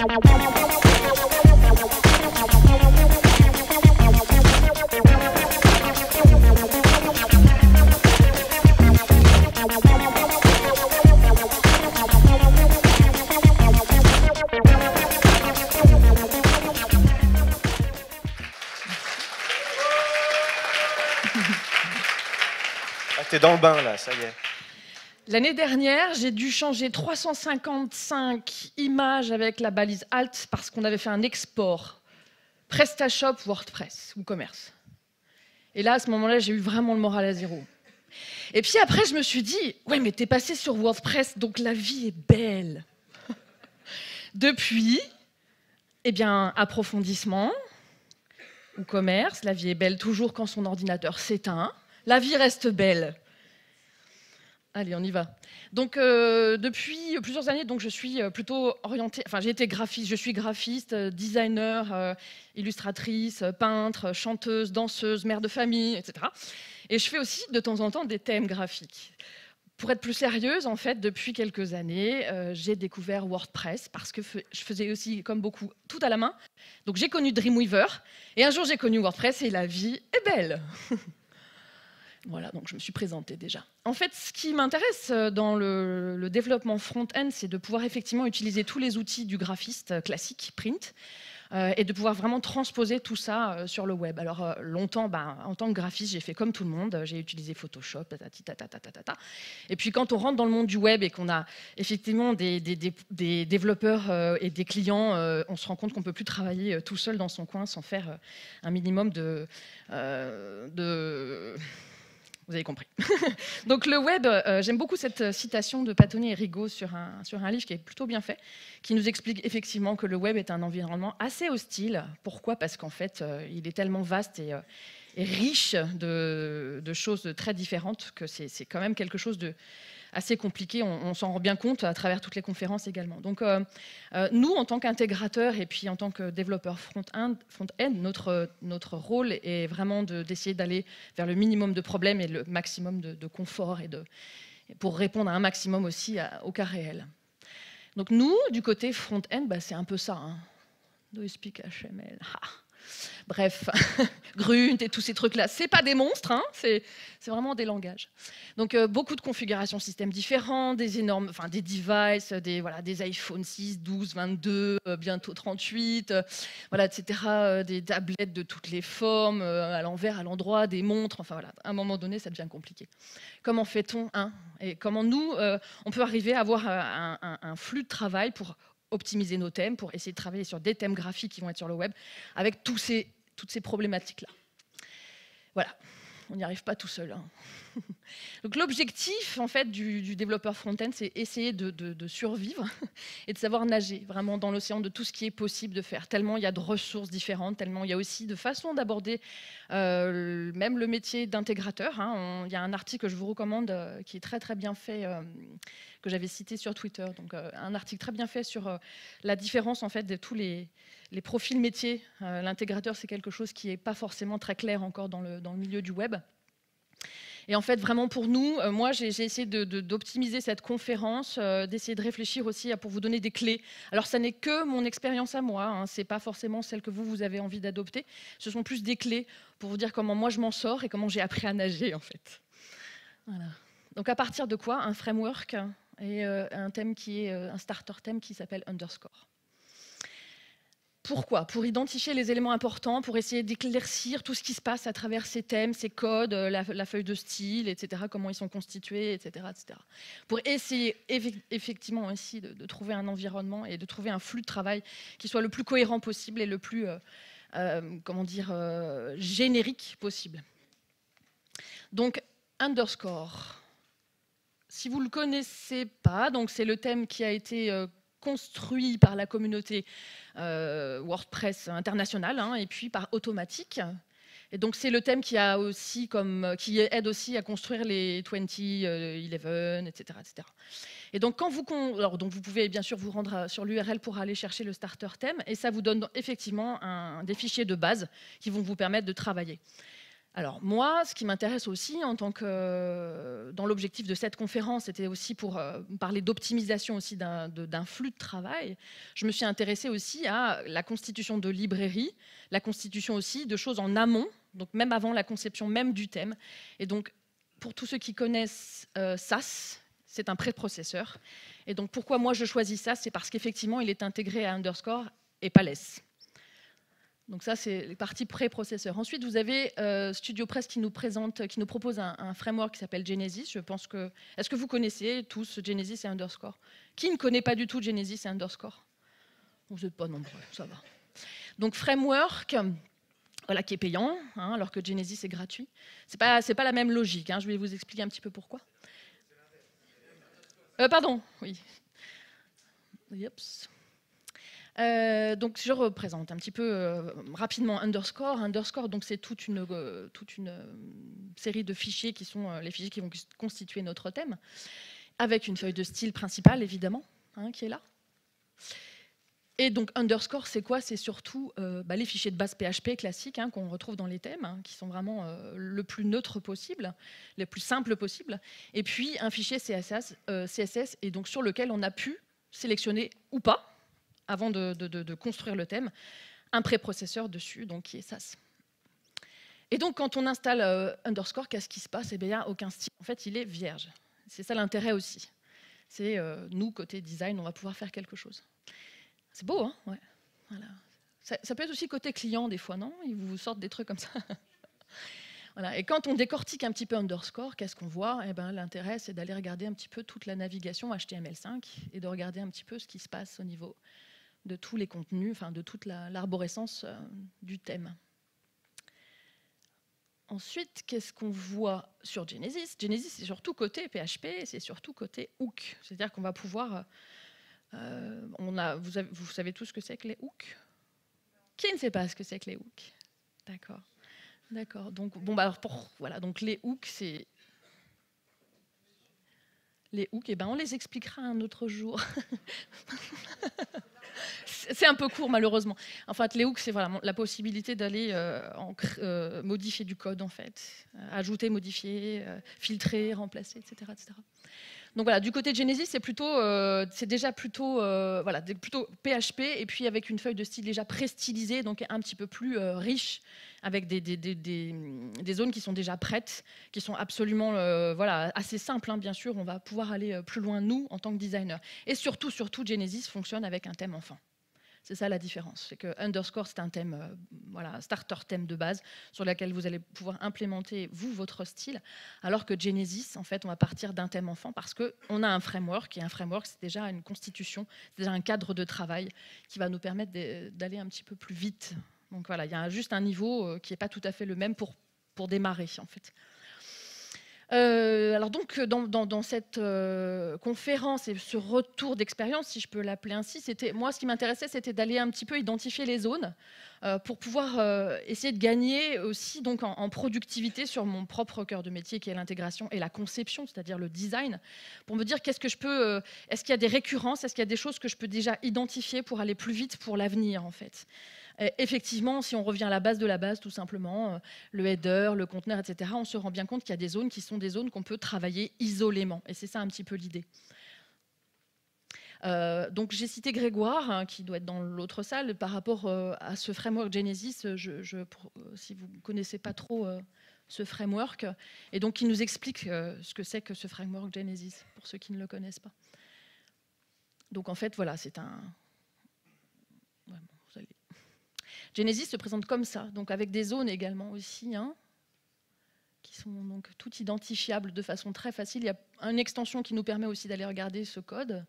Ah, T'es dans le bain là, ça y est. L'année dernière, j'ai dû changer 355 images avec la balise Alt parce qu'on avait fait un export PrestaShop WordPress ou commerce. Et là, à ce moment-là, j'ai eu vraiment le moral à zéro. Et puis après, je me suis dit, ouais, mais t'es passé sur WordPress, donc la vie est belle. Depuis, eh bien, approfondissement ou commerce, la vie est belle toujours quand son ordinateur s'éteint. La vie reste belle. Allez, on y va. Donc, euh, depuis plusieurs années, donc, je suis euh, plutôt orientée. Enfin, j'ai été graphiste. Je suis graphiste, euh, designer, illustratrice, peintre, chanteuse, danseuse, mère de famille, etc. Et je fais aussi de temps en temps des thèmes graphiques. Pour être plus sérieuse, en fait, depuis quelques années, j'ai découvert WordPress parce que je faisais aussi, comme beaucoup, tout à la main. Donc, j'ai connu Dreamweaver et un jour, j'ai connu WordPress et la vie est belle. Voilà, donc je me suis présentée déjà. En fait, ce qui m'intéresse euh, dans le, développement front-end, c'est de pouvoir effectivement utiliser tous les outils du graphiste euh, classique, print, euh, et de pouvoir vraiment transposer tout ça sur le web. Alors longtemps, ben, en tant que graphiste, j'ai fait comme tout le monde, j'ai utilisé Photoshop, tatati, tatata, tatata. et puis quand on rentre dans le monde du web et qu'on a effectivement des, développeurs et des clients, on se rend compte qu'on ne peut plus travailler tout seul dans son coin sans faire un minimum de vous avez compris. Donc le web, euh, j'aime beaucoup cette citation de Patonnier et Rigaud sur un, sur un livre qui est plutôt bien fait, qui nous explique effectivement que le web est un environnement assez hostile. Pourquoi? Parce qu'en fait, euh, il est tellement vaste et, euh, riche de, de choses très différentes que c'est quand même quelque chose de assez compliqué. On, s'en rend bien compte à travers toutes les conférences également. Donc euh, euh, nous, en tant qu'intégrateurs et puis en tant que développeurs front-end, notre, notre rôle est vraiment de- d'essayer d'aller vers le minimum de problèmes et le maximum de, confort et de, pour répondre à un maximum aussi au cas réel. Donc nous, du côté front-end, bah, c'est un peu ça. Hein. Do you speak HTML. Bref, Grunt et tous ces trucs-là, c'est pas des monstres, hein, c'est vraiment des langages. Donc euh, beaucoup de configurations système différents, des énormes, enfin des devices, des voilà, des iPhone 6, 12, 22, euh, bientôt 38, euh, voilà, etc. euh, des tablettes de toutes les formes, à l'envers, à l'endroit, des montres. Enfin voilà, à un moment donné, ça devient compliqué. Comment fait-on hein Et comment nous, on peut arriver à avoir un flux de travail pour optimiser nos thèmes, pour essayer de travailler sur des thèmes graphiques qui vont être sur le web, avec toutes ces problématiques-là. Voilà, on n'y arrive pas tout seul. hein. Donc l'objectif en fait du, développeur front-end, c'est essayer de, survivre et de savoir nager vraiment dans l'océan de tout ce qui est possible de faire. Tellement il y a de ressources différentes, tellement il y a aussi de façons d'aborder euh, même le métier d'intégrateur. hein. Il y a un article que je vous recommande euh, qui est très très bien fait, euh, que j'avais cité sur Twitter. Donc un article très bien fait sur la différence en fait de tous les, profils métiers. L'intégrateur, c'est quelque chose qui n'est pas forcément très clair encore dans le milieu du web. Et en fait, vraiment pour nous, euh, moi, j'ai essayé d'optimiser cette conférence, euh, d'essayer de réfléchir aussi pour vous donner des clés. Alors, ça n'est que mon expérience à moi, hein, c'est pas forcément celle que vous, vous avez envie d'adopter. Ce sont plus des clés pour vous dire comment moi je m'en sors et comment j'ai appris à nager, en fait. Donc, à partir de quoi? Un framework et euh, un thème qui est un starter thème qui s'appelle Underscore. Pourquoi? Pour identifier les éléments importants, pour essayer d'éclaircir tout ce qui se passe à travers ces thèmes, ces codes, euh, la, feuille de style, etc., comment ils sont constitués, etc. etc. Pour essayer effe- effectivement aussi de, trouver un environnement et de trouver un flux de travail qui soit le plus cohérent possible et le plus, euh, euh, comment dire, générique possible. Donc, underscore. Si vous ne le connaissez pas, c'est le thème qui a été construit par la communauté euh, WordPress internationale hein, et puis par Automatic. Et donc c'est le thème qui a aussi comme qui aide aussi à construire les 20, euh, 11, etc., etc. Et donc quand vous alors donc vous pouvez bien sûr vous rendre sur l'URL pour aller chercher le starter thème et ça vous donne effectivement des fichiers de base qui vont vous permettre de travailler. Alors moi, ce qui m'intéresse aussi en tant que dans l'objectif de cette conférence, c'était aussi pour euh, parler d'optimisation aussi d'un flux de travail. Je me suis intéressée aussi à la constitution de librairies, la constitution aussi de choses en amont, donc même avant la conception même du thème. Et donc pour tous ceux qui connaissent euh, SAS, c'est un préprocesseur. Et donc pourquoi moi je choisis ça, c'est parce qu'effectivement il est intégré à Underscore et pas less. Donc ça, c'est les parties pré-processeur. Ensuite, vous avez euh, Studio Press qui nous présente, qui nous propose un, framework qui s'appelle Genesis. Je pense que, est-ce que vous connaissez tous Genesis et Underscore? Qui ne connaît pas du tout Genesis et Underscore? Vous n'êtes pas nombreux, ça va. Donc framework, voilà, qui est payant, hein, alors que Genesis est gratuit. C'est pas, pas la même logique. Hein. je vais vous expliquer un petit peu pourquoi. Euh, pardon, oui. Yep. Euh, donc je représente un petit peu euh, rapidement Underscore. Underscore, donc c'est toute une, euh, série de fichiers qui sont les fichiers qui vont constituer notre thème, avec une feuille de style principale évidemment, hein, qui est là. Et donc underscore, c'est quoi? C'est surtout bah, les fichiers de base PHP classiques hein, qu'on retrouve dans les thèmes, hein, qui sont vraiment le plus neutre possible, le plus simple possible. Et puis un fichier CSS, CSS, et donc sur lequel on a pu sélectionner ou pas avant de, construire le thème, un préprocesseur dessus, donc qui est SAS. Et donc, quand on installe euh, Underscore, qu'est-ce qui se passe? Eh bien, il n'y a aucun style. En fait, il est vierge. C'est ça l'intérêt aussi. C'est euh, nous, côté design, on va pouvoir faire quelque chose. C'est beau, hein? Voilà. ça, peut être aussi côté client, des fois, non? Ils vous sortent des trucs comme ça. voilà. Et quand on décortique un petit peu Underscore, qu'est-ce qu'on voit? Eh ben, L'intérêt, c'est d'aller regarder un petit peu toute la navigation HTML5 et de regarder un petit peu ce qui se passe au niveau de tous les contenus, enfin de toute l'arborescence euh, du thème. Ensuite, qu'est-ce qu'on voit sur Genesis? Genesis, c'est surtout côté PHP, c'est surtout côté hook. C'est-à-dire qu'on va pouvoir... Euh, on a, vous, vous, savez tous ce que c'est que les hooks Qui ne sait pas ce que c'est que les hooks D'accord. D'accord. Donc, bon, bah, alors pour, voilà, donc les hooks, c'est... Les hooks, eh ben, on les expliquera un autre jour. c'est un peu court malheureusement. En fait, les hooks, c'est vraiment la possibilité d'aller euh, euh, modifier du code en fait, euh, ajouter, modifier, filtrer, remplacer, etc. Donc voilà, du côté de Genesis, c'est plutôt, c'est déjà plutôt, voilà, plutôt PHP et puis avec une feuille de style déjà pré-stylisée, donc un petit peu plus riche, avec des, des, des, des, zones qui sont déjà prêtes, qui sont absolument, voilà, assez simples, hein, bien sûr. On va pouvoir aller plus loin nous en tant que designer. Et surtout, surtout, Genesis fonctionne avec un thème enfant. C'est ça la différence. C'est que Underscore, c'est un thème, euh, voilà, starter thème de base sur lequel vous allez pouvoir implémenter, vous, votre style. Alors que Genesis, en fait, on va partir d'un thème enfant parce qu'on a un framework. Et un framework, c'est déjà une constitution, c'est déjà un cadre de travail qui va nous permettre d'aller un petit peu plus vite. Donc voilà, il y a juste un niveau euh, qui n'est pas tout à fait le même pour, pour démarrer, en fait. Euh, alors donc dans, cette euh, conférence et ce retour d'expérience, si je peux l'appeler ainsi, c'était moi ce qui m'intéressait, c'était d'aller un petit peu identifier les zones euh, pour pouvoir essayer de gagner aussi donc en, productivité sur mon propre cœur de métier qui est l'intégration et la conception, c'est-à-dire le design, pour me dire qu'est-ce que je peux, est-ce qu'il y a des récurrences, est-ce qu'il y a des choses que je peux déjà identifier pour aller plus vite pour l'avenir en fait. Euh, effectivement, si on revient à la base de la base, tout simplement, euh, le header, le conteneur, etc., on se rend bien compte qu'il y a des zones qui sont des zones qu'on peut travailler isolément. Et c'est ça un petit peu l'idée. Euh, donc j'ai cité Grégoire, hein, qui doit être dans l'autre salle, par rapport à ce framework Genesis, si vous ne connaissez pas trop ce framework, et donc qui nous explique ce que c'est que ce framework Genesis, pour ceux qui ne le connaissent pas. Donc en fait, voilà, c'est un, Genesis se présente comme ça, donc avec des zones également aussi, hein, qui sont donc toutes identifiables de façon très facile. Il y a une extension qui nous permet aussi d'aller regarder ce code.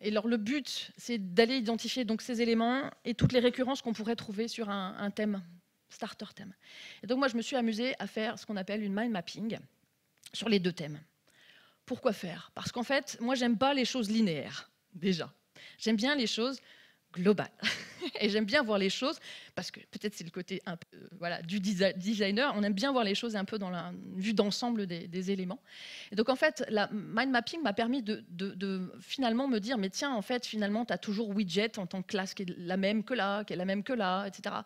et alors le but, c'est d'aller identifier donc ces éléments et toutes les récurrences qu'on pourrait trouver sur un, un, thème, starter thème. Et donc moi, je me suis amusée à faire ce qu'on appelle une mind mapping sur les deux thèmes. Pourquoi faire? Parce qu'en fait, moi, j'aime pas les choses linéaires, déjà. J'aime bien les choses global. et j'aime bien voir les choses, parce que peut-être c'est le côté un peu, euh, voilà, du designer, on aime bien voir les choses un peu dans la vue d'ensemble des, éléments. Et donc en fait, la mind mapping m'a permis de, finalement me dire, mais tiens, en fait, finalement, tu as toujours widget en tant que classe qui est la même que là, qui est la même que là, etc.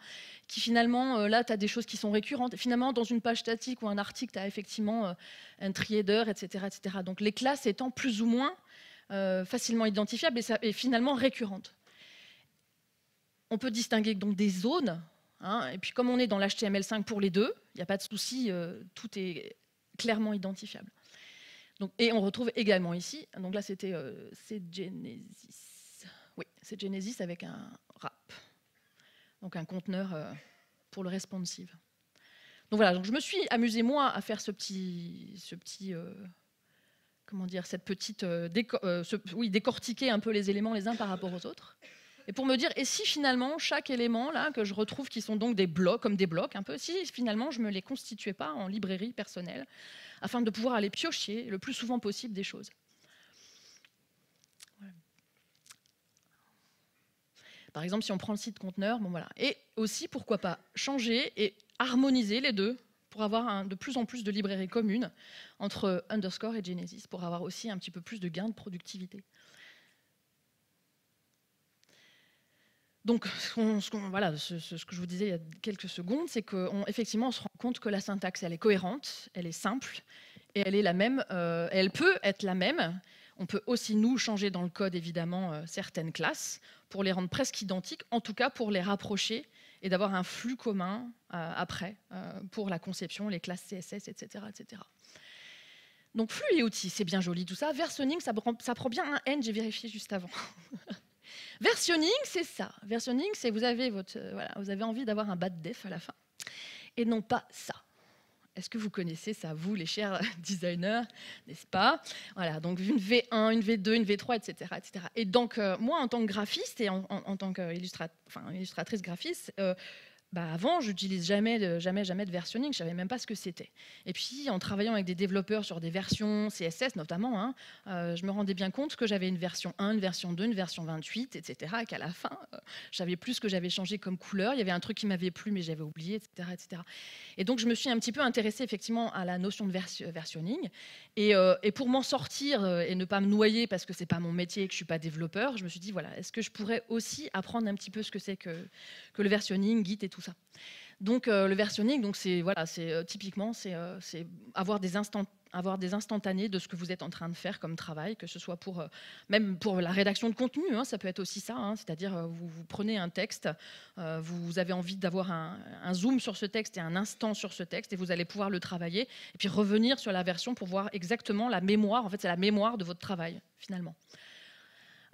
Qui finalement, euh, là, tu as des choses qui sont récurrentes. Finalement, dans une page statique ou un article, tu as effectivement euh, un trier d'heures, etc., etc. Donc les classes étant plus ou moins facilement identifiables et finalement récurrentes. On peut distinguer donc des zones. Hein, et puis comme on est dans l'HTML5 pour les deux, il n'y a pas de souci, euh, tout est clairement identifiable. Et on retrouve également ici, donc là c'était euh, Genesis. Oui, c'est Genesis avec un wrap. Donc un conteneur euh, pour le responsive. Donc voilà, donc je me suis amusé moi à faire ce petit, ce petit euh, comment dire, cette petite, oui, décortiquer un peu les éléments les uns par rapport aux autres et pour me dire, et si finalement chaque élément là que je retrouve, qui sont donc des blocs, comme des blocs un peu, si finalement je me les constituais pas en librairie personnelle, afin de pouvoir aller piocher le plus souvent possible des choses. Par exemple, si on prend le site conteneur, bon voilà. Et aussi, pourquoi pas, changer et harmoniser les deux pour avoir de plus en plus de librairies communes entre Underscore et Genesis, pour avoir aussi un petit peu plus de gains de productivité. Donc, ce, que je vous disais il y a quelques secondes, c'est qu'effectivement, on, se rend compte que la syntaxe, elle est cohérente, elle est simple, et elle est la même. Euh, elle peut être la même. On peut aussi nous changer dans le code, évidemment, euh, certaines classes pour les rendre presque identiques, en tout cas pour les rapprocher et d'avoir un flux commun euh, après pour la conception, les classes CSS, etc., etc. Donc flux et outils, c'est bien joli tout ça. Versioning, ça prend bien un N, j'ai vérifié juste avant. Versionning, c'est ça. Versionning, c'est vous avez votre, euh, voilà, vous avez envie d'avoir un bad def à la fin, et non pas ça. Est-ce que vous connaissez ça, vous, les chers designers, n'est-ce pas? Voilà, donc une V1, une V2, une V3, etc. etc. Et donc, euh, moi, en tant que graphiste et en, tant qu'illustratrice graphiste, euh, bah avant, j'utilise jamais, jamais, jamais de versionning. Je savais même pas ce que c'était. Et puis, en travaillant avec des développeurs sur des versions CSS notamment, hein, euh, je me rendais bien compte que j'avais une version 1, une version 2, une version 28, etc. Et qu'à la fin, euh, j'avais plus ce que j'avais changé comme couleur. Il y avait un truc qui m'avait plu, mais j'avais oublié, etc., etc. Et donc, je me suis un petit peu intéressée effectivement à la notion de versionning. Et, euh, et pour m'en sortir et ne pas me noyer parce que c'est pas mon métier et que je suis pas développeur, je me suis dit voilà, est-ce que je pourrais aussi apprendre un petit peu ce que c'est que, que le versionning, Git et tout ça. Donc euh, le versionning, donc c'est voilà, c'est euh, typiquement c'est euh, avoir des instants avoir des instantanés de ce que vous êtes en train de faire comme travail, que ce soit pour même pour la rédaction de contenu, hein, ça peut être aussi ça, hein, c'est-à-dire vous, prenez un texte, vous avez envie d'avoir un, zoom sur ce texte et un instant sur ce texte, et vous allez pouvoir le travailler, et puis revenir sur la version pour voir exactement la mémoire. En fait, c'est la mémoire de votre travail finalement.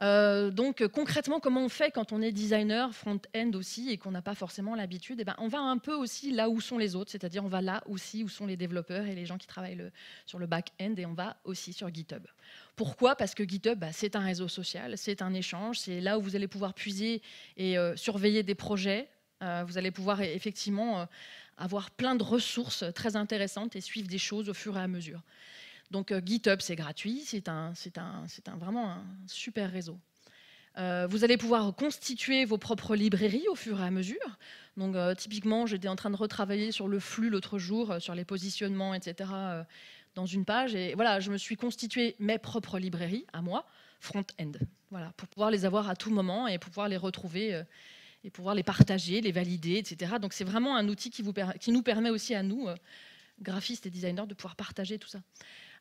Euh, donc concrètement, comment on fait quand on est designer front-end aussi et qu'on n'a pas forcément l'habitude? Eh ben, On va un peu aussi là où sont les autres, c'est-à-dire on va là aussi où sont les développeurs et les gens qui travaillent sur le back-end et on va aussi sur GitHub. Pourquoi? Parce que GitHub, bah, c'est un réseau social, c'est un échange, c'est là où vous allez pouvoir puiser et euh, surveiller des projets. Euh, vous allez pouvoir effectivement avoir plein de ressources très intéressantes et suivre des choses au fur et à mesure. Donc euh, GitHub, c'est gratuit, c'est un, un, un, vraiment un super réseau. Euh, vous allez pouvoir constituer vos propres librairies au fur et à mesure. Donc, euh, typiquement, j'étais en train de retravailler sur le flux l'autre jour, sur les positionnements, etc., dans une page. Et voilà, je me suis constitué mes propres librairies à moi, front-end, voilà, pour pouvoir les avoir à tout moment et pouvoir les retrouver et pouvoir les partager, les valider, etc. Donc, c'est vraiment un outil qui, vous, qui, nous permet aussi à nous, graphistes et designers, de pouvoir partager tout ça.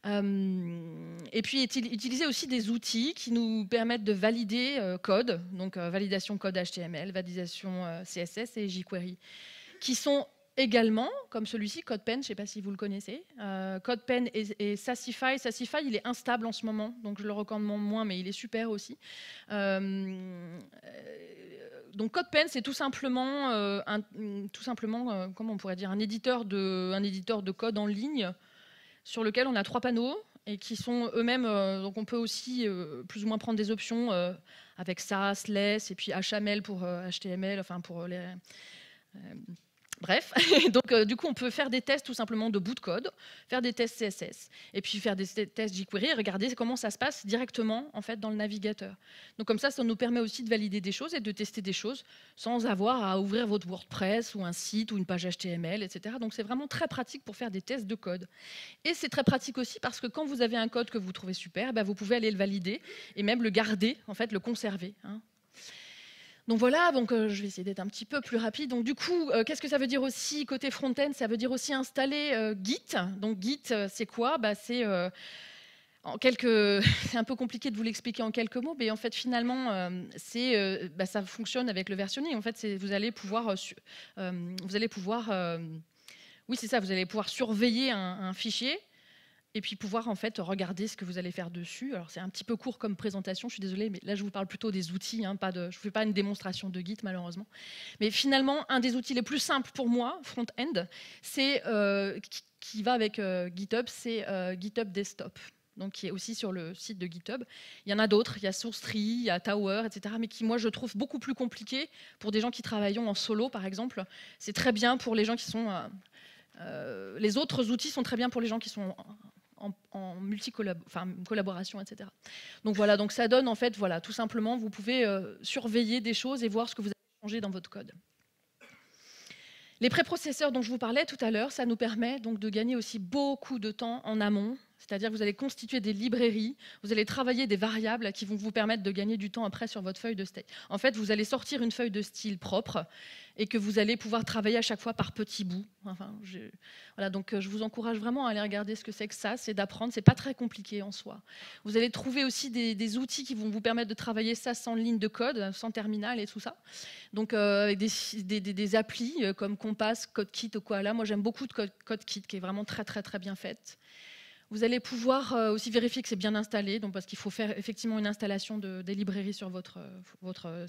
Euh, et puis utiliser aussi des outils qui nous permettent de valider euh, code, donc euh, validation code HTML, validation CSS et jQuery, qui sont également, comme celui-ci, CodePen, je ne sais pas si vous le connaissez. CodePen et, Sassify. Sassify, il est instable en ce moment, donc je le recommande moins, mais il est super aussi. donc CodePen, c'est tout simplement, comment on pourrait dire, un éditeur de code en ligne sur lequel on a trois panneaux et qui sont eux-mêmes, euh, donc on peut aussi euh, plus ou moins prendre des options euh, avec SAS, LESS et puis HTML pour HTML, enfin pour les, Bref, donc euh, du coup, on peut faire des tests tout simplement de bout de code, faire des tests CSS, et puis faire des tests jQuery et regarder comment ça se passe directement en fait dans le navigateur. Donc comme ça, ça nous permet aussi de valider des choses et de tester des choses sans avoir à ouvrir votre WordPress ou un site ou une page HTML, etc. Donc c'est vraiment très pratique pour faire des tests de code. Et c'est très pratique aussi parce que quand vous avez un code que vous trouvez super, ben, vous pouvez aller le valider et même le garder, en fait, le conserver. Hein. Donc voilà, donc euh, je vais essayer d'être un petit peu plus rapide. Donc du coup, euh, qu'est-ce que ça veut dire aussi côté front-end? Ça veut dire aussi installer euh, Git. Donc Git, c'est quoi? Bah, C'est en quelques, un peu compliqué de vous l'expliquer en quelques mots, mais en fait finalement, c'est, bah, ça fonctionne avec le versionning. En fait, vous allez pouvoir, vous allez pouvoir, oui c'est ça, vous allez pouvoir surveiller un fichier et puis pouvoir en fait regarder ce que vous allez faire dessus. Alors c'est un petit peu court comme présentation, je suis désolée, mais là je vous parle plutôt des outils, hein, je ne fais pas une démonstration de Git malheureusement. Mais finalement, un des outils les plus simples pour moi, front-end, euh, qui, va avec euh, GitHub, c'est euh, GitHub Desktop. Donc, qui est aussi sur le site de GitHub. Il y en a d'autres, il y a SourceTree, il y a Tower, etc., mais qui, moi, je trouve beaucoup plus compliqué pour des gens qui travaillent en solo, par exemple. C'est très bien pour les gens qui sont... les autres outils sont très bien pour les gens qui sont en, multi-collaboration, etc. Donc voilà, donc ça donne en fait, voilà, tout simplement, vous pouvez euh, surveiller des choses et voir ce que vous avez changé dans votre code. Les préprocesseurs dont je vous parlais tout à l'heure, ça nous permet donc de gagner aussi beaucoup de temps en amont c'est-à-dire que vous allez constituer des librairies, vous allez travailler des variables qui vont vous permettre de gagner du temps après sur votre feuille de style. En fait, vous allez sortir une feuille de style propre et que vous allez pouvoir travailler à chaque fois par petits bouts. Enfin, voilà, donc euh, je vous encourage vraiment à aller regarder ce que c'est que ça, c'est d'apprendre, c'est pas très compliqué en soi. Vous allez trouver aussi des, outils qui vont vous permettre de travailler ça sans ligne de code, sans terminal et tout ça. Donc euh, avec des, des, applis euh, comme Compass, CodeKit ou quoi là. Moi j'aime beaucoup de CodeKit qui est vraiment très très très bien faite. Vous allez pouvoir euh, aussi vérifier que c'est bien installé, donc parce qu'il faut faire effectivement une installation de, des librairies sur votre, votre euh,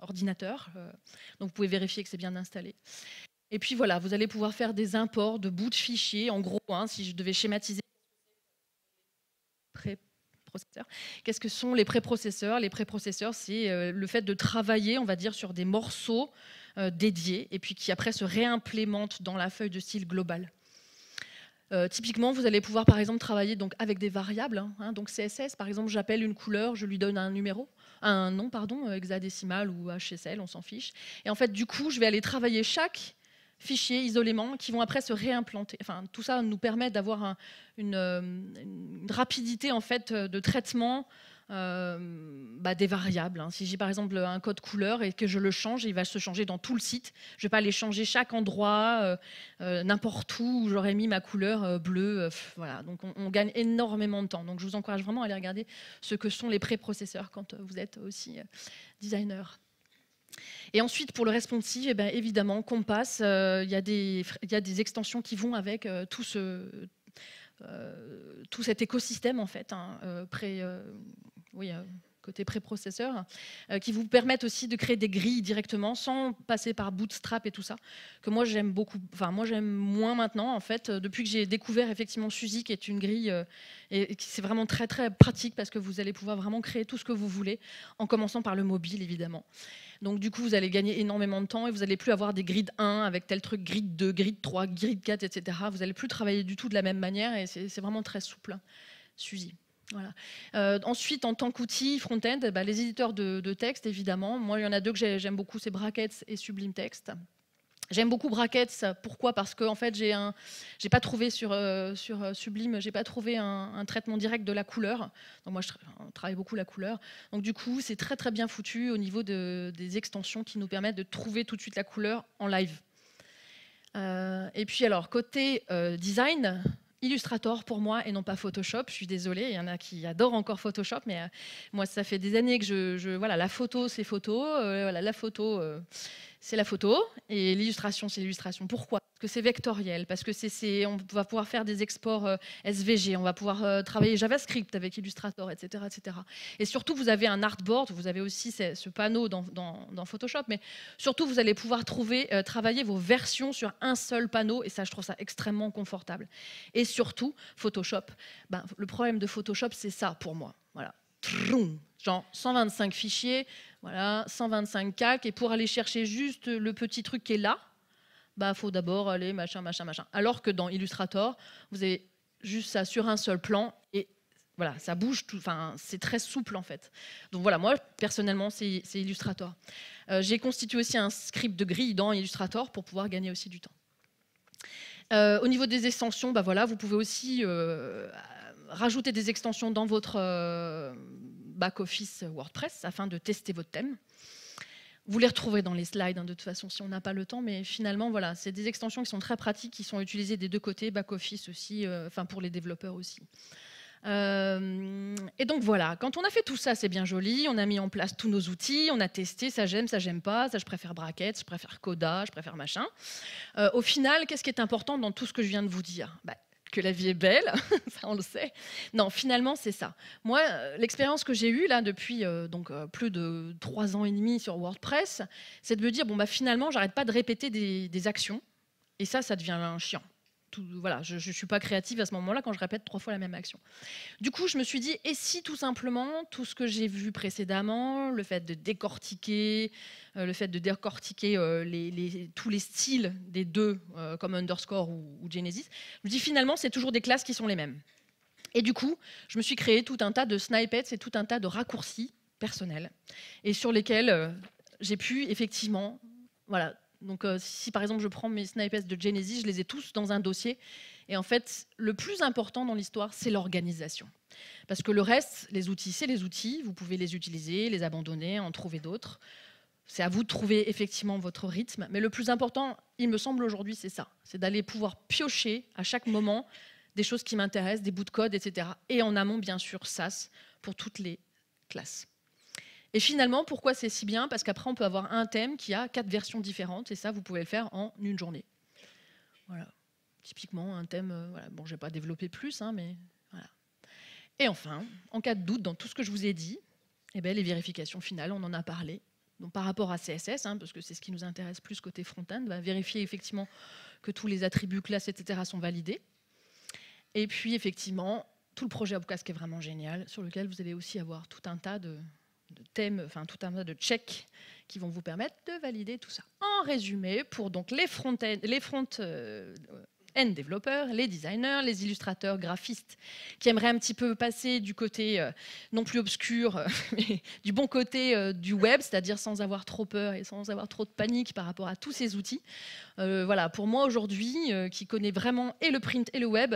ordinateur. Euh, donc vous pouvez vérifier que c'est bien installé. Et puis voilà, vous allez pouvoir faire des imports de bouts de fichiers. En gros, hein, si je devais schématiser Qu'est-ce que sont les préprocesseurs? Les préprocesseurs, c'est le fait de travailler, on va dire, sur des morceaux dédiés et puis qui après se réimplémentent dans la feuille de style globale. Euh, typiquement, vous allez pouvoir par exemple travailler donc, avec des variables. Hein, hein, donc CSS, par exemple, j'appelle une couleur, je lui donne un numéro, un nom, pardon, euh, hexadécimal ou HSL, on s'en fiche. Et en fait, du coup, je vais aller travailler chaque fichier isolément qui vont après se réimplanter. Enfin, tout ça nous permet d'avoir une, euh, une, rapidité en fait de traitement bah, des variables. Hein. Si j'ai par exemple un code couleur et que je le change, il va se changer dans tout le site. Je ne vais pas aller changer chaque endroit, euh, euh, n'importe où où j'aurais mis ma couleur bleue. voilà. Donc on, gagne énormément de temps. Donc je vous encourage vraiment à aller regarder ce que sont les préprocesseurs quand vous êtes aussi designer. Et ensuite, pour le responsive, eh ben, évidemment, Compass, il y, a des extensions qui vont avec tout, ce, tout cet écosystème en fait, hein, oui, euh, côté préprocesseur, euh, qui vous permettent aussi de créer des grilles directement sans passer par Bootstrap et tout ça, que moi j'aime beaucoup, enfin moi j'aime moins maintenant en fait, depuis que j'ai découvert effectivement Suzy qui est une grille euh, et, qui c'est vraiment très très pratique parce que vous allez pouvoir vraiment créer tout ce que vous voulez en commençant par le mobile évidemment. Donc du coup vous allez gagner énormément de temps et vous n'allez plus avoir des grid 1 avec tel truc, grid 2, grid 3, grid 4, etc. Vous n'allez plus travailler du tout de la même manière et c'est vraiment très souple. Suzy. Euh, ensuite, en tant qu'outil front-end, bah, les éditeurs de, texte, évidemment. Moi, il y en a deux que j'aime beaucoup, c'est Brackets et Sublime Text. J'aime beaucoup Brackets. Pourquoi? Parce que en fait, j'ai pas trouvé sur euh, euh, Sublime, j'ai pas trouvé un, traitement direct de la couleur. Donc moi, je travaille beaucoup la couleur. Donc du coup, c'est très très bien foutu au niveau de, des extensions qui nous permettent de trouver tout de suite la couleur en live. et puis alors côté design, Illustrator pour moi et non pas Photoshop. Je suis désolée, il y en a qui adorent encore Photoshop, mais euh, moi ça fait des années que je, voilà la photo c'est photo, euh, voilà la photo euh, c'est la photo et l'illustration, c'est l'illustration. Pourquoi? Parce que c'est vectoriel, parce que c'est, on va pouvoir faire des exports euh, SVG, on va pouvoir euh, travailler JavaScript avec Illustrator, etc., etc. Et surtout, vous avez un artboard, vous avez aussi ce, panneau dans, Photoshop, mais surtout, vous allez pouvoir trouver, euh, travailler vos versions sur un seul panneau, et ça, je trouve ça extrêmement confortable. Et surtout, Photoshop, ben, le problème de Photoshop, c'est ça pour moi. Voilà. Genre 125 fichiers, voilà, 125 calques, et pour aller chercher juste le petit truc qui est là, bah faut d'abord aller machin, machin, machin. Alors que dans Illustrator, vous avez juste ça sur un seul plan et voilà, ça bouge, enfin, c'est très souple en fait. Donc voilà, moi personnellement, c'est Illustrator. Euh, j'ai constitué aussi un script de grille dans Illustrator pour pouvoir gagner aussi du temps. Euh, au niveau des extensions, bah voilà, vous pouvez aussi euh, rajouter des extensions dans votre back-office WordPress afin de tester votre thème. Vous les retrouverez dans les slides hein, de toute façon si on n'a pas le temps, mais finalement voilà, c'est des extensions qui sont très pratiques, qui sont utilisées des deux côtés, back-office aussi, enfin pour les développeurs aussi. Euh, et donc voilà, quand on a fait tout ça, c'est bien joli, on a mis en place tous nos outils, on a testé, ça j'aime, ça j'aime pas, ça je préfère bracket, je préfère coda, je préfère machin. Euh, au final, qu'est-ce qui est important dans tout ce que je viens de vous dire? Bah, que la vie est belle, ça on le sait. Non, finalement c'est ça. Moi, euh, l'expérience que j'ai eue là depuis donc plus de trois ans et demi sur WordPress, c'est de me dire bon bah finalement j'arrête pas de répéter des, des actions et ça, ça devient un chiant voilà, je ne suis pas créative à ce moment-là quand je répète trois fois la même action. Du coup, je me suis dit, et si tout simplement, tout ce que j'ai vu précédemment, le fait de décortiquer, euh, le fait de décortiquer euh, tous les styles des deux, euh, comme underscore ou, Genesis, je me dis finalement, c'est toujours des classes qui sont les mêmes. Et du coup, je me suis créé tout un tas de snippets et tout un tas de raccourcis personnels, et sur lesquels j'ai pu effectivement voilà, donc euh, si par exemple je prends mes snipes de Genesis, je les ai tous dans un dossier. Et en fait, le plus important dans l'histoire, c'est l'organisation. Parce que le reste, les outils, c'est les outils. Vous pouvez les utiliser, les abandonner, en trouver d'autres. C'est à vous de trouver effectivement votre rythme. Mais le plus important, il me semble aujourd'hui, c'est ça. C'est d'aller pouvoir piocher à chaque moment des choses qui m'intéressent, des bouts de code, etc. Et en amont, bien sûr, SAS pour toutes les classes. Et finalement, pourquoi c'est si bien? Parce qu'après, on peut avoir un thème qui a quatre versions différentes, et ça, vous pouvez le faire en une journée. Voilà. Typiquement, un thème, euh, voilà. bon, je ne vais pas développer plus, hein, mais voilà. Et enfin, en cas de doute dans tout ce que je vous ai dit, eh bien, les vérifications finales, on en a parlé. Donc, par rapport à CSS, hein, parce que c'est ce qui nous intéresse plus côté front-end, va vérifier effectivement que tous les attributs, classes, etc. sont validés. Et puis, effectivement, tout le projet Upcast qui est vraiment génial, sur lequel vous allez aussi avoir tout un tas de, de thèmes, enfin tout un tas de checks qui vont vous permettre de valider tout ça. En résumé, pour donc les front, les euh, end développeurs, les designers, les illustrateurs, graphistes, qui aimeraient un petit peu passer du côté euh, non plus obscur, euh, mais du bon côté euh, du web, c'est-à-dire sans avoir trop peur et sans avoir trop de panique par rapport à tous ces outils. voilà, pour moi aujourd'hui, qui connais vraiment et le print et le web,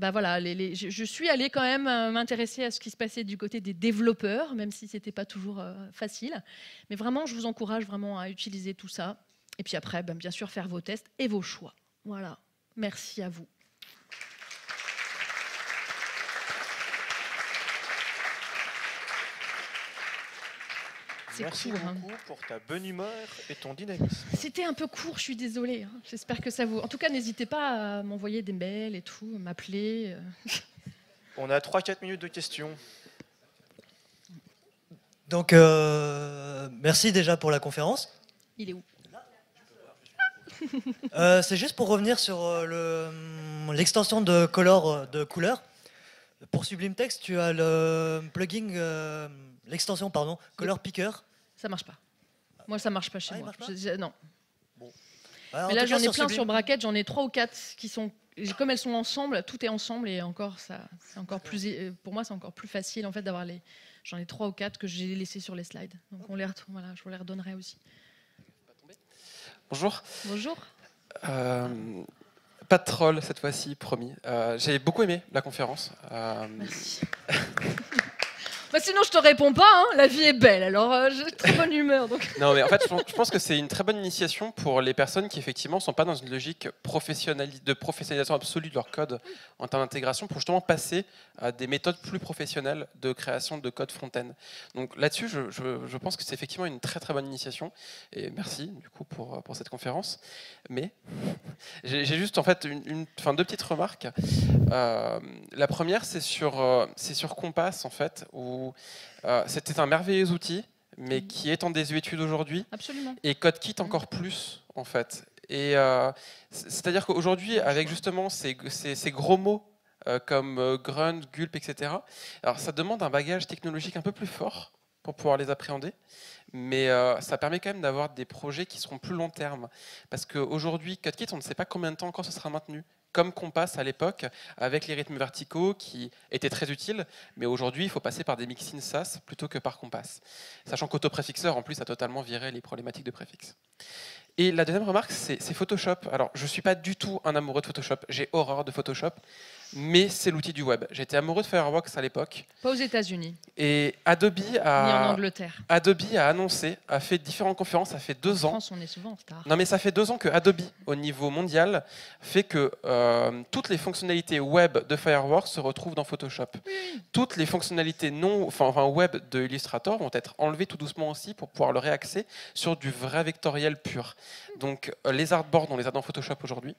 bah voilà, je, suis allée quand même m'intéresser à ce qui se passait du côté des développeurs, même si c'était pas toujours facile. Mais vraiment, je vous encourage vraiment à utiliser tout ça. Et puis après, ben, bien sûr, faire vos tests et vos choix. Voilà. Merci à vous. Merci hein. beaucoup pour ta bonne humeur et ton dynamisme. C'était un peu court, je suis désolée. Hein. J'espère que ça vous. En tout cas, n'hésitez pas à m'envoyer des mails et tout, m'appeler. Euh. On a 3-4 minutes de questions. Donc, euh, merci déjà pour la conférence. Il est où? Euh, c'est juste pour revenir sur euh, hum, l'extension de color euh, de couleur. Pour Sublime Text, tu as le plugin, l'extension pardon, Color Picker. Ça marche pas. Moi, ça marche pas chez ah, moi. non. Bah, Mais là, j'en ai plein sur Bracket. J'en ai trois ou quatre qui sont, comme elles sont ensemble, tout est ensemble et encore ça, c'est encore plus, pour moi, c'est encore plus facile en fait d'avoir les. J'en ai trois ou quatre que j'ai laissés sur les slides. Donc on les, voilà, je vous les redonnerai aussi. Bonjour. Bonjour. Euh, pas de troll cette fois-ci, promis. Euh, j'ai beaucoup aimé la conférence. Euh, Merci. Bah, sinon, je te réponds pas. Hein. La vie est belle, alors euh, j'ai très bonne humeur. Donc. Non, mais en fait, je pense que c'est une très bonne initiation pour les personnes qui effectivement sont pas dans une logique de professionnalisation absolue de leur code en termes d'intégration, pour justement passer à des méthodes plus professionnelles de création de code front-end. Donc là-dessus, je, pense que c'est effectivement une très très bonne initiation. Et merci du coup pour, pour cette conférence. Mais j'ai juste en fait une, enfin, deux petites remarques. Euh, la première, c'est sur, euh, c'est sur Compass en fait, où euh, c'était un merveilleux outil, mais mm. qui est en désuétude aujourd'hui. Absolument. Et CodeKit mm. encore plus, en fait. Et euh, c'est-à-dire qu'aujourd'hui, avec justement ces, ces, gros mots euh, comme grunt, gulp, etc., alors ça demande un bagage technologique un peu plus fort pour pouvoir les appréhender. Mais euh, ça permet quand même d'avoir des projets qui seront plus long terme. Parce qu'aujourd'hui, CutKit, on ne sait pas combien de temps encore ce sera maintenu comme Compass à l'époque, avec les rythmes verticaux qui étaient très utiles, mais aujourd'hui, il faut passer par des mixins SAS plutôt que par Compass. Sachant qu'Autopréfixeur, en plus, a totalement viré les problématiques de préfixe. Et la deuxième remarque, c'est Photoshop. Alors, je ne suis pas du tout un amoureux de Photoshop. J'ai horreur de Photoshop, mais c'est l'outil du web. J'étais amoureux de Fireworks à l'époque. Pas aux États-Unis. Et Adobe a, ni en Angleterre. Adobe a annoncé, a fait différentes conférences. Ça fait deux en ans. France, on est souvent en retard. Non, mais ça fait deux ans que Adobe, au niveau mondial, fait que euh, toutes les fonctionnalités web de Fireworks se retrouvent dans Photoshop. Toutes les fonctionnalités non, enfin, enfin, web de Illustrator vont être enlevées tout doucement aussi pour pouvoir le réaxer sur du vrai vectoriel pur. Donc, euh, les artboards, on les a dans Photoshop aujourd'hui.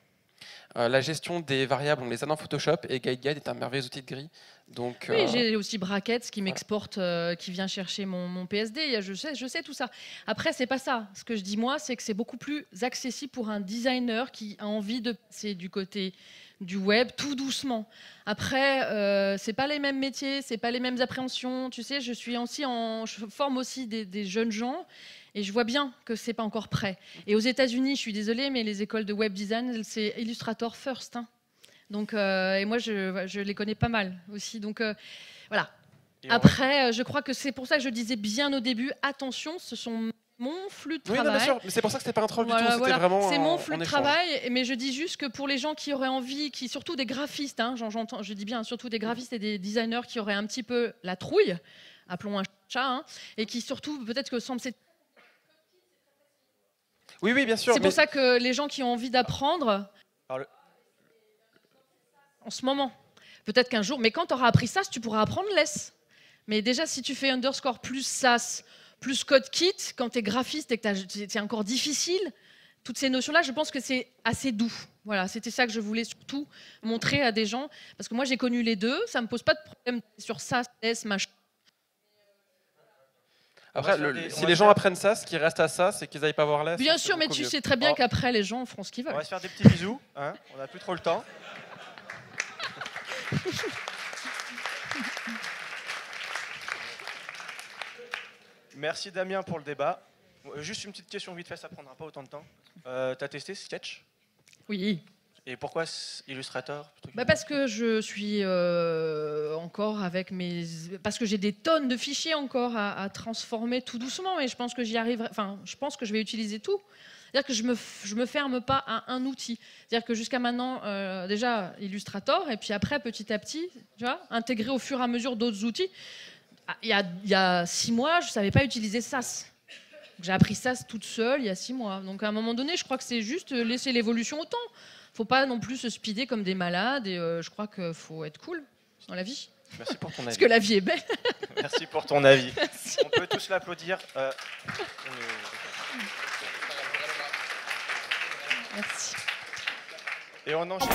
Euh, la gestion des variables, on les a dans Photoshop et GuideGuide est un merveilleux outil de grille. Donc, Oui, euh, j'ai aussi Brackets qui m'exporte, euh, qui vient chercher mon, mon PSD. Je sais, je sais tout ça. Après, c'est pas ça. Ce que je dis moi, c'est que c'est beaucoup plus accessible pour un designer qui a envie de passer du côté du web tout doucement. Après, euh, c'est pas les mêmes métiers, c'est pas les mêmes appréhensions. Tu sais, je suis aussi en, je forme aussi des, des jeunes gens. Et je vois bien que c'est pas encore prêt. Et aux États-Unis, je suis désolée, mais les écoles de web design, c'est Illustrator first. hein. Donc, euh, et moi, je, je les connais pas mal aussi. Donc, euh, voilà. Après, euh, je crois que c'est pour ça que je disais bien au début, attention, ce sont mon flux de Oui, travail. bien sûr, mais c'est pour ça que c'était pas un troll Voilà, du tout, c'était vraiment C'est mon flux de travail, mais je dis juste que pour les gens qui auraient envie, qui surtout des graphistes, hein, j'entends, je dis bien surtout des graphistes et des designers qui auraient un petit peu la trouille, appelons un chat, hein, et qui surtout peut-être que semble c'est Oui, oui, bien sûr. c'est mais- pour ça que les gens qui ont envie d'apprendre le- en ce moment, peut-être qu'un jour, mais quand tu auras appris SAS, tu pourras apprendre less. Mais déjà, si tu fais underscore plus SAS plus code kit, quand tu es graphiste et que c'est encore difficile, toutes ces notions-là, je pense que c'est assez doux. Voilà, c'était ça que je voulais surtout montrer à des gens, parce que moi j'ai connu les deux, ça me pose pas de problème sur SAS, S, machin. Après, On le- des- on si les gens faire- apprennent ça, ce qui reste à ça, c'est qu'ils n'aillent pas voir là. Bien sûr, mais tu mieux. sais très bien Oh. qu'après les gens feront ce qu'ils On veulent. va se faire des petits bisous. hein, on n'a plus trop le temps. Merci Damien pour le débat. Euh, Juste une petite question vite fait, ça prendra pas autant de temps. Euh, T'as testé Sketch? Oui. Et pourquoi Illustrator Bah parce que je suis euh, encore avec mes. Parce que j'ai des tonnes de fichiers encore à, à transformer tout doucement, et je pense que j'y arriverai. Enfin, je pense que je vais utiliser tout. C'est-à-dire que je me, je me ferme pas à un outil. C'est-à-dire que jusqu'à maintenant, euh, déjà Illustrator, et puis après, petit à petit, tu vois, intégrer au fur et à mesure d'autres outils. Ah, Il y, a, il y a six mois, je savais pas utiliser SAS. J'ai appris SAS toute seule il y a six mois. Donc à un moment donné, je crois que c'est juste laisser l'évolution au temps faut pas non plus se speeder comme des malades et euh, je crois qu'il faut être cool dans la vie. Merci pour ton Parce avis. que la vie est belle. Merci pour ton avis. Merci. On peut tous l'applaudir. Euh, Merci. Et on enchaîne.